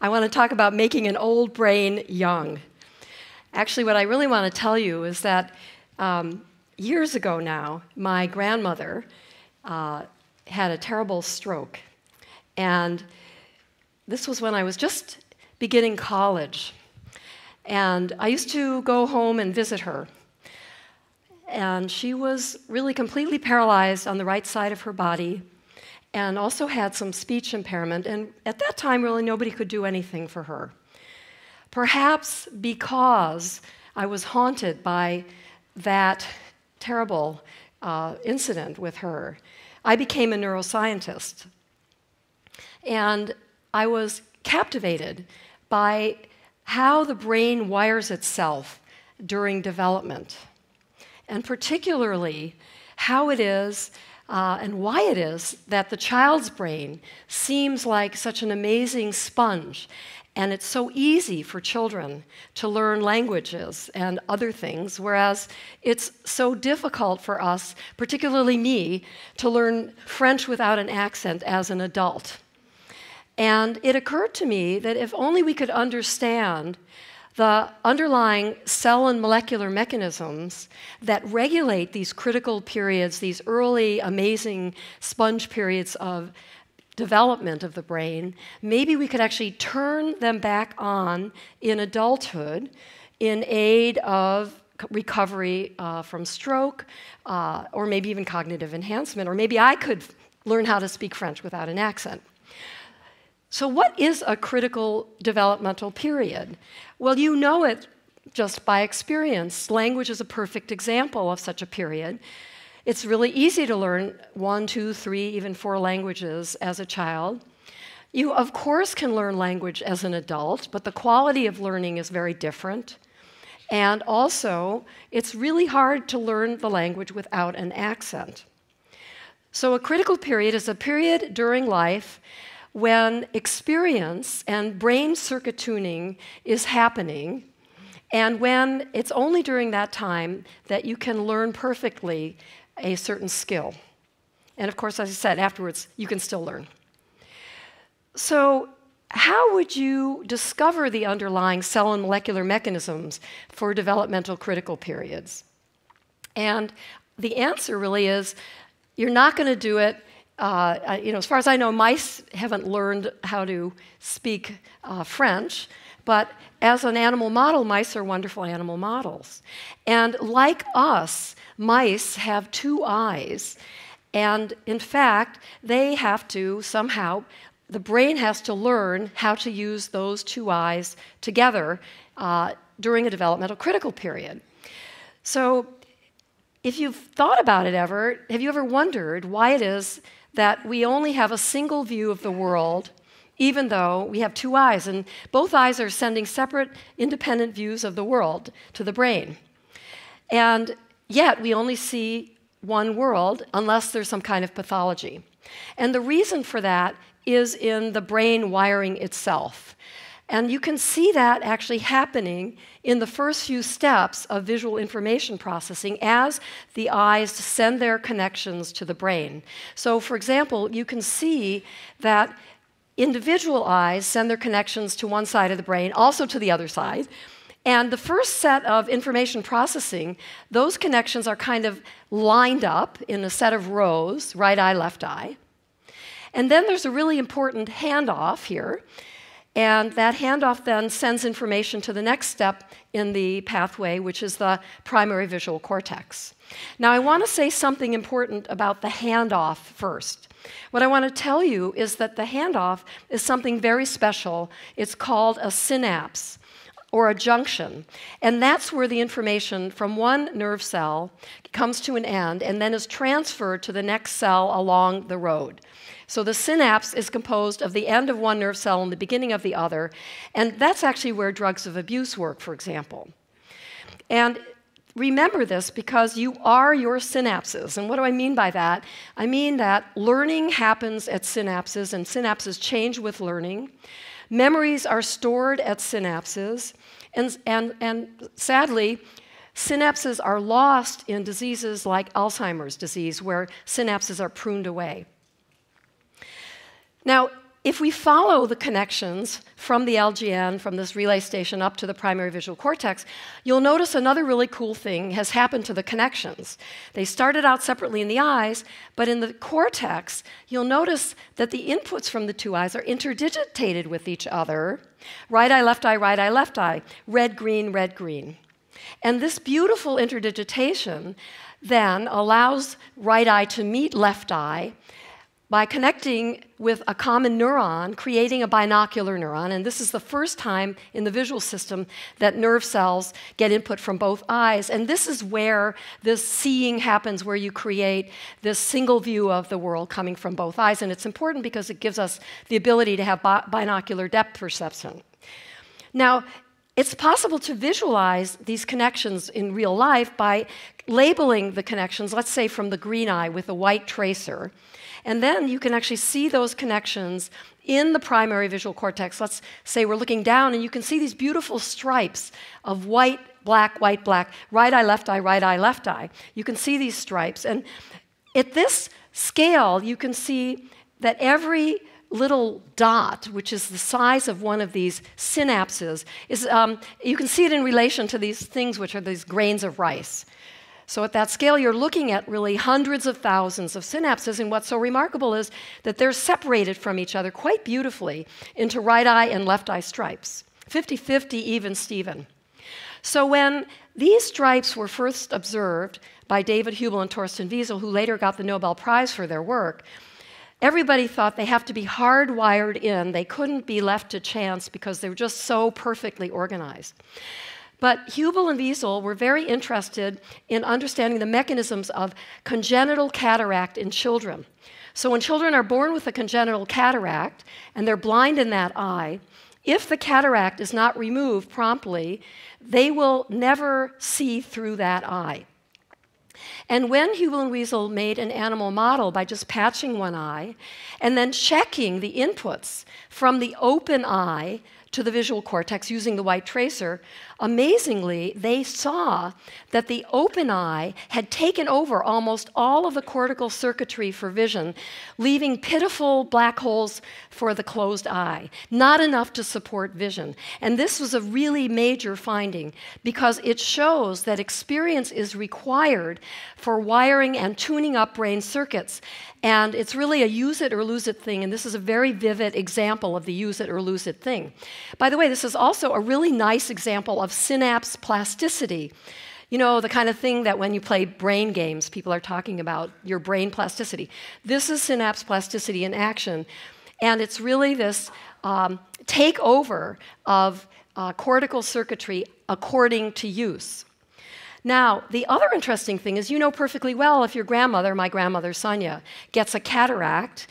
I want to talk about making an old brain young. Actually, what I really want to tell you is that um, years ago now, my grandmother uh, had a terrible stroke. And this was when I was just beginning college. And I used to go home and visit her. And she was really completely paralyzed on the right side of her body and also had some speech impairment. And at that time, really, nobody could do anything for her. Perhaps because I was haunted by that terrible uh, incident with her, I became a neuroscientist. And I was captivated by how the brain wires itself during development, and particularly how it is uh, and why it is that the child's brain seems like such an amazing sponge. And it's so easy for children to learn languages and other things, whereas it's so difficult for us, particularly me, to learn French without an accent as an adult. And it occurred to me that if only we could understand the underlying cell and molecular mechanisms that regulate these critical periods, these early amazing sponge periods of development of the brain, maybe we could actually turn them back on in adulthood in aid of recovery uh, from stroke uh, or maybe even cognitive enhancement, or maybe I could learn how to speak French without an accent. So, what is a critical developmental period? Well, you know it just by experience. Language is a perfect example of such a period. It's really easy to learn one, two, three, even four languages as a child. You, of course, can learn language as an adult, but the quality of learning is very different. And also, it's really hard to learn the language without an accent. So, a critical period is a period during life when experience and brain circuit tuning is happening, and when it's only during that time that you can learn perfectly a certain skill. And of course, as I said, afterwards, you can still learn. So, how would you discover the underlying cell and molecular mechanisms for developmental critical periods? And the answer really is you're not going to do it uh, you know, as far as I know, mice haven't learned how to speak uh, French, but as an animal model, mice are wonderful animal models. And like us, mice have two eyes. And in fact, they have to somehow, the brain has to learn how to use those two eyes together uh, during a developmental critical period. So, if you've thought about it ever, have you ever wondered why it is that we only have a single view of the world, even though we have two eyes, and both eyes are sending separate, independent views of the world to the brain. And yet, we only see one world unless there's some kind of pathology. And the reason for that is in the brain wiring itself. And you can see that actually happening in the first few steps of visual information processing as the eyes send their connections to the brain. So, for example, you can see that individual eyes send their connections to one side of the brain, also to the other side. And the first set of information processing, those connections are kind of lined up in a set of rows right eye, left eye. And then there's a really important handoff here and that handoff then sends information to the next step in the pathway, which is the primary visual cortex. Now, I want to say something important about the handoff first. What I want to tell you is that the handoff is something very special. It's called a synapse or a junction. And that's where the information from one nerve cell comes to an end and then is transferred to the next cell along the road. So the synapse is composed of the end of one nerve cell and the beginning of the other, and that's actually where drugs of abuse work, for example. And remember this because you are your synapses. And what do I mean by that? I mean that learning happens at synapses, and synapses change with learning. Memories are stored at synapses, and, and, and sadly, synapses are lost in diseases like Alzheimer's disease, where synapses are pruned away. Now, if we follow the connections from the LGN, from this relay station up to the primary visual cortex, you'll notice another really cool thing has happened to the connections. They started out separately in the eyes, but in the cortex, you'll notice that the inputs from the two eyes are interdigitated with each other right eye, left eye, right eye, left eye, red, green, red, green. And this beautiful interdigitation then allows right eye to meet left eye by connecting with a common neuron, creating a binocular neuron. And this is the first time in the visual system that nerve cells get input from both eyes. And this is where this seeing happens, where you create this single view of the world coming from both eyes. And it's important because it gives us the ability to have bi- binocular depth perception. Now, it's possible to visualize these connections in real life by labeling the connections, let's say from the green eye with a white tracer. And then you can actually see those connections in the primary visual cortex. Let's say we're looking down and you can see these beautiful stripes of white, black, white, black, right eye, left eye, right eye, left eye. You can see these stripes. And at this scale, you can see that every little dot, which is the size of one of these synapses, is um, you can see it in relation to these things which are these grains of rice. So at that scale, you're looking at really hundreds of thousands of synapses, and what's so remarkable is that they're separated from each other quite beautifully into right eye and left eye stripes 50 50, even Steven. So when these stripes were first observed by David Hubel and Torsten Wiesel, who later got the Nobel Prize for their work, everybody thought they have to be hardwired in. They couldn't be left to chance because they were just so perfectly organized. But Hubel and Wiesel were very interested in understanding the mechanisms of congenital cataract in children. So, when children are born with a congenital cataract and they're blind in that eye, if the cataract is not removed promptly, they will never see through that eye. And when Hubel and Wiesel made an animal model by just patching one eye and then checking the inputs from the open eye to the visual cortex using the white tracer, amazingly, they saw that the open eye had taken over almost all of the cortical circuitry for vision, leaving pitiful black holes for the closed eye, not enough to support vision. And this was a really major finding because it shows that experience is required for wiring and tuning up brain circuits. And it's really a use it or lose it thing, and this is a very vivid example of the use it or lose it thing. By the way, this is also a really nice example of synapse plasticity. You know, the kind of thing that when you play brain games, people are talking about your brain plasticity. This is synapse plasticity in action, and it's really this um, takeover of uh, cortical circuitry according to use. Now, the other interesting thing is you know perfectly well if your grandmother, my grandmother Sonia, gets a cataract,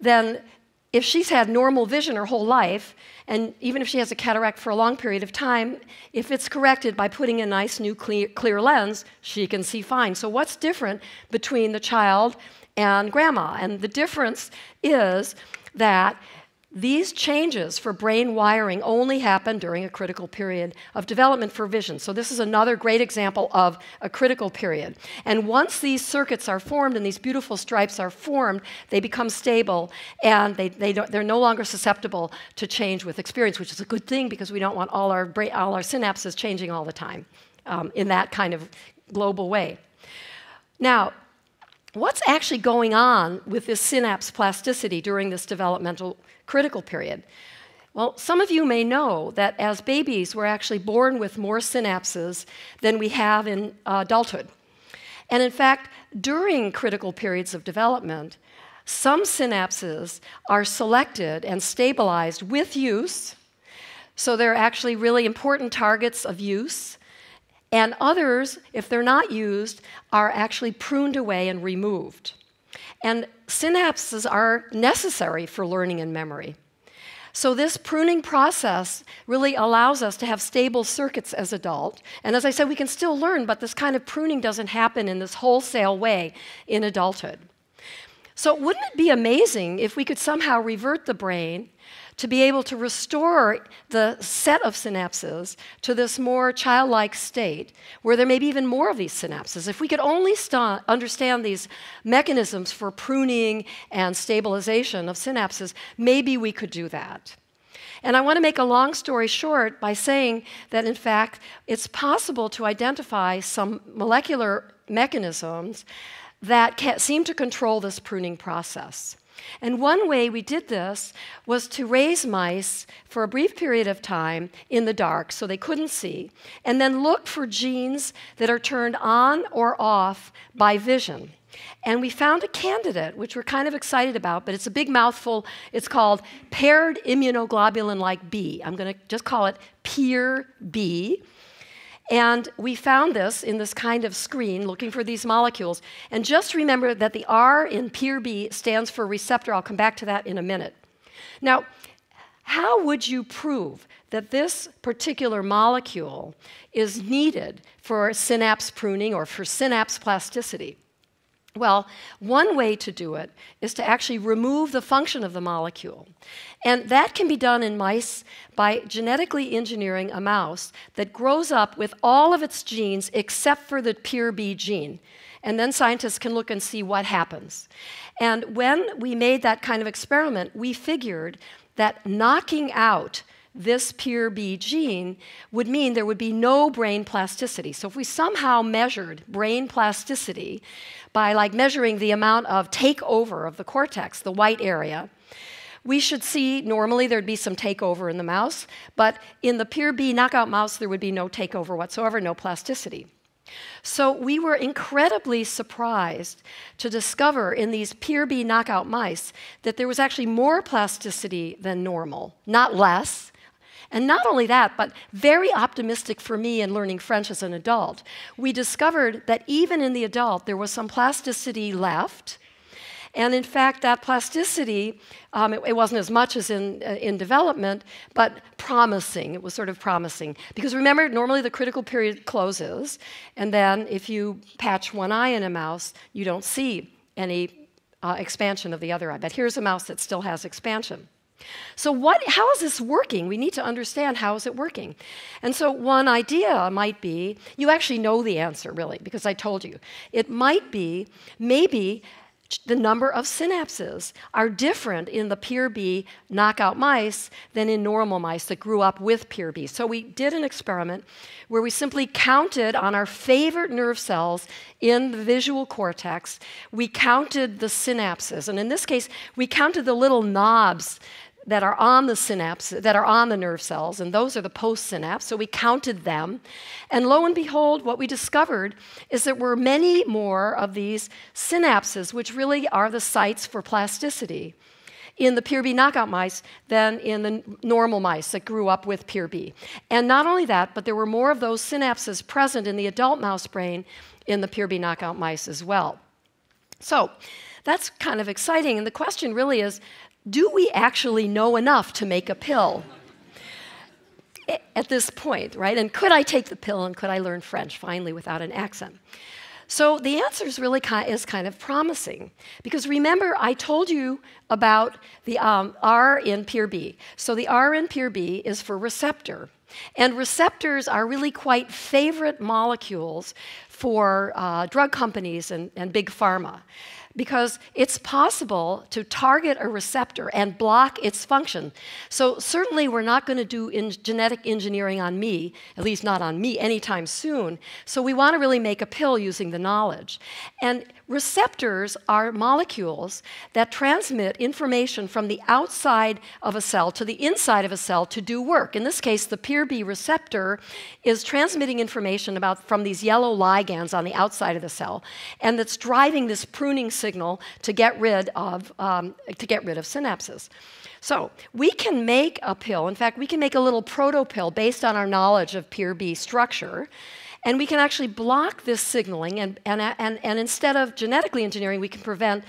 then if she's had normal vision her whole life, and even if she has a cataract for a long period of time, if it's corrected by putting a nice new clear, clear lens, she can see fine. So, what's different between the child and grandma? And the difference is that these changes for brain wiring only happen during a critical period of development for vision. So, this is another great example of a critical period. And once these circuits are formed and these beautiful stripes are formed, they become stable and they, they they're no longer susceptible to change with experience, which is a good thing because we don't want all our, brain, all our synapses changing all the time um, in that kind of global way. Now, what's actually going on with this synapse plasticity during this developmental critical period? Well, some of you may know that as babies, we're actually born with more synapses than we have in uh, adulthood. And in fact, during critical periods of development, some synapses are selected and stabilized with use, so they're actually really important targets of use. And others, if they're not used, are actually pruned away and removed. And synapses are necessary for learning and memory. So, this pruning process really allows us to have stable circuits as adult. And as I said, we can still learn, but this kind of pruning doesn't happen in this wholesale way in adulthood. So, wouldn't it be amazing if we could somehow revert the brain to be able to restore the set of synapses to this more childlike state where there may be even more of these synapses. If we could only st- understand these mechanisms for pruning and stabilization of synapses, maybe we could do that. And I want to make a long story short by saying that, in fact, it's possible to identify some molecular mechanisms that seem to control this pruning process. And one way we did this was to raise mice for a brief period of time in the dark so they couldn't see, and then look for genes that are turned on or off by vision. And we found a candidate, which we're kind of excited about, but it's a big mouthful. It's called paired immunoglobulin like B. I'm going to just call it PEER B. And we found this in this kind of screen looking for these molecules. And just remember that the R in PirB stands for receptor. I'll come back to that in a minute. Now, how would you prove that this particular molecule is needed for synapse pruning or for synapse plasticity? Well, one way to do it is to actually remove the function of the molecule. And that can be done in mice by genetically engineering a mouse that grows up with all of its genes except for the PirB gene. And then scientists can look and see what happens. And when we made that kind of experiment, we figured that knocking out this PirB gene would mean there would be no brain plasticity. So if we somehow measured brain plasticity by like measuring the amount of takeover of the cortex, the white area, we should see normally there'd be some takeover in the mouse, but in the PirB knockout mouse, there would be no takeover whatsoever, no plasticity. So we were incredibly surprised to discover in these PirB knockout mice that there was actually more plasticity than normal, not less. And not only that, but very optimistic for me in learning French as an adult. We discovered that even in the adult, there was some plasticity left. And in fact, that plasticity, um, it, it, wasn't as much as in, uh, in development, but promising. It was sort of promising. Because remember, normally the critical period closes, and then if you patch one eye in a mouse, you don't see any uh, expansion of the other eye. But here's a mouse that still has expansion. So what, how is this working? We need to understand how is it working. And so one idea might be, you actually know the answer really, because I told you. It might be maybe the number of synapses are different in the PirB knockout mice than in normal mice that grew up with PirB. So we did an experiment where we simply counted on our favorite nerve cells in the visual cortex. We counted the synapses, and in this case, we counted the little knobs that are on the synapse, that are on the nerve cells, and those are the postsynapse. So we counted them. And lo and behold, what we discovered is that there were many more of these synapses, which really are the sites for plasticity in the PirB knockout mice than in the normal mice that grew up with PirB. And not only that, but there were more of those synapses present in the adult mouse brain in the PirB knockout mice as well. So that's kind of exciting. And the question really is do we actually know enough to make a pill? At this point, right? And could I take the pill and could I learn French finally without an accent? So the answer is really kind, is kind of promising because remember I told you about the um, R in PirB. So the R in PirB is for receptor. And receptors are really quite favorite molecules for uh, drug companies and, and big pharma because it's possible to target a receptor and block its function. So, certainly, we're not going to do genetic engineering on me, at least not on me, anytime soon. So, we want to really make a pill using the knowledge. And receptors are molecules that transmit information from the outside of a cell to the inside of a cell to do work. In this case, the PirB receptor is transmitting information about from these yellow ligands on the outside of the cell, and that's driving this pruning signal to get rid of, um, to get rid of synapses. So we can make a pill. In fact, we can make a little proto pill based on our knowledge of PirB structure. And we can actually block this signaling, and, and, and, and instead of genetically engineering, we can prevent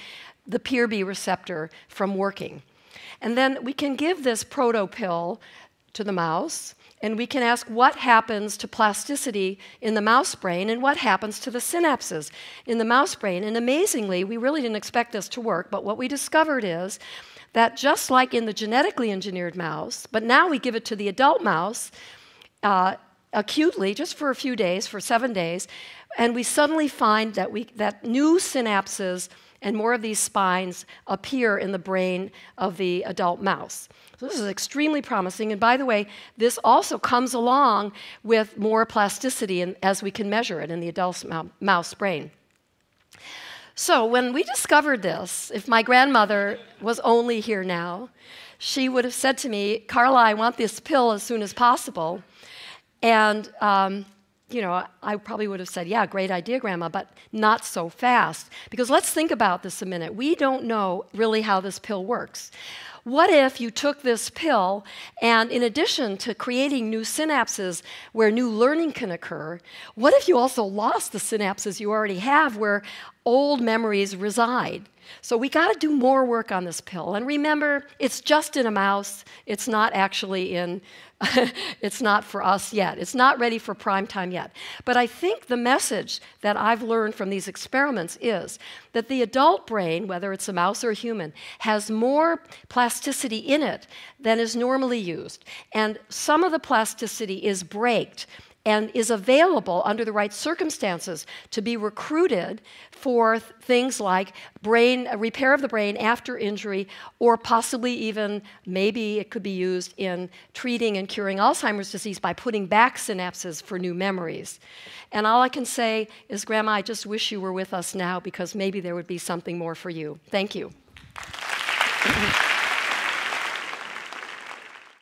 the PirB receptor from working. And then we can give this proto pill to the mouse, and we can ask what happens to plasticity in the mouse brain and what happens to the synapses in the mouse brain. And amazingly, we really didn't expect this to work, but what we discovered is that just like in the genetically engineered mouse, but now we give it to the adult mouse uh, acutely, just for a few days, for seven days, and we suddenly find that, we, that new synapses and more of these spines appear in the brain of the adult mouse. So this is extremely promising. And by the way, this also comes along with more plasticity in, as we can measure it in the adult mouse brain. So when we discovered this, if my grandmother was only here now, she would have said to me, Carla, I want this pill as soon as possible. And um, you know, I probably would have said, yeah, great idea, Grandma, but not so fast. Because let's think about this a minute. We don't know really how this pill works. What if you took this pill and, in addition to creating new synapses where new learning can occur, what if you also lost the synapses you already have where old memories reside? So we got to do more work on this pill. And remember, it's just in a mouse. It's not actually in it's not for us yet. It's not ready for prime time yet. But I think the message that I've learned from these experiments is that the adult brain, whether it's a mouse or a human, has more plasticity in it than is normally used. And some of the plasticity is braked and is available under the right circumstances to be recruited for th- things like brain uh, repair of the brain after injury or possibly even maybe it could be used in treating and curing Alzheimer's disease by putting back synapses for new memories. And all I can say is grandma I just wish you were with us now because maybe there would be something more for you. Thank you.